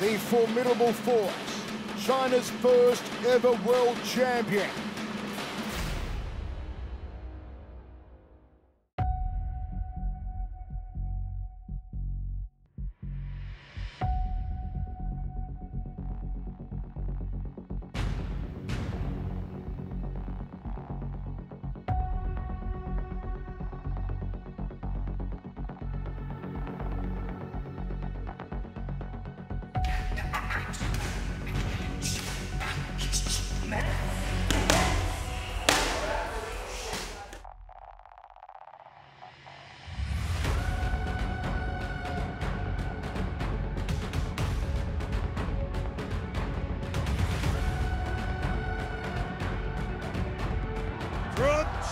the formidable force, China's first ever world champion.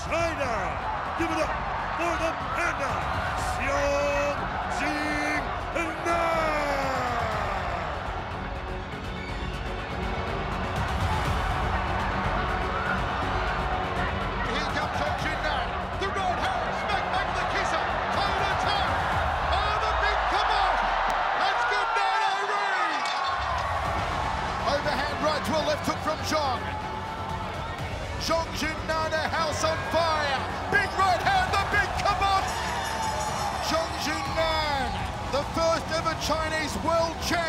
China, give it up for the panda, Xiong Jing Nan! Here Nan. Oh, the big come off. That's good night, O'Reilly. Overhand right to a left hook from Xiong. Xiong Chinese world champion,